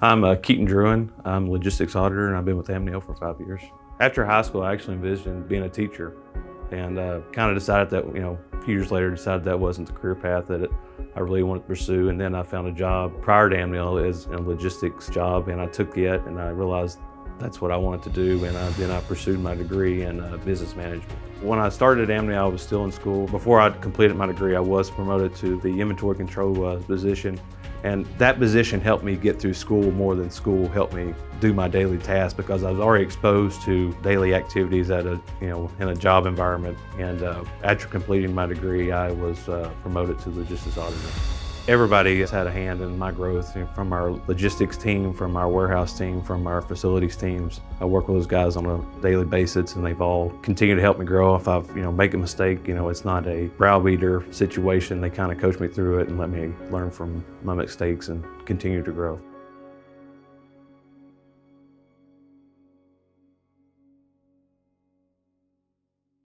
I'm uh, Keaton Druin. I'm a logistics auditor and I've been with Amneal for five years. After high school, I actually envisioned being a teacher and uh, kind of decided that, you know, a few years later, decided that wasn't the career path that it, I really wanted to pursue. And then I found a job prior to Amneal as a logistics job and I took it and I realized that's what I wanted to do. And I, then I pursued my degree in uh, business management. When I started at Amneal, I was still in school. Before I completed my degree, I was promoted to the inventory control uh, position and that position helped me get through school more than school helped me do my daily tasks because I was already exposed to daily activities at a, you know, in a job environment. And uh, after completing my degree, I was uh, promoted to logistics auditor. Everybody has had a hand in my growth from our logistics team, from our warehouse team, from our facilities teams. I work with those guys on a daily basis and they've all continued to help me grow. If I've, you know, make a mistake, you know, it's not a browbeater situation. They kind of coach me through it and let me learn from my mistakes and continue to grow.